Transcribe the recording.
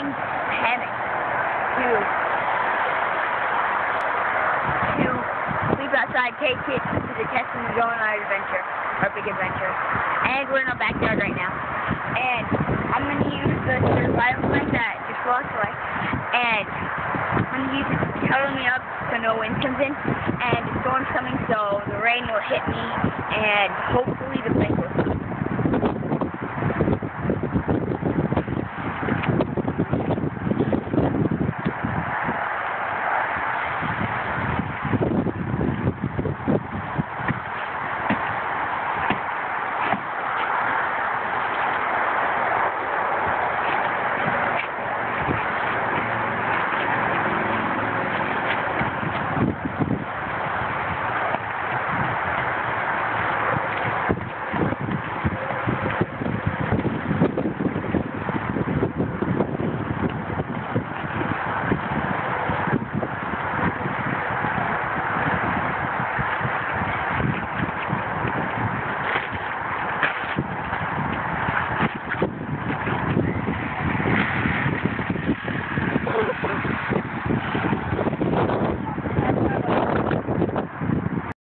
getting panicked to to sleep outside, take kids to the test, and go on our adventure, our big adventure. And we're in our backyard right now. And I'm gonna use the survival like that just walked away. And I'm gonna use it to cover me up so no wind comes in. And the storm's coming, so the rain will hit me, and hopefully the wind.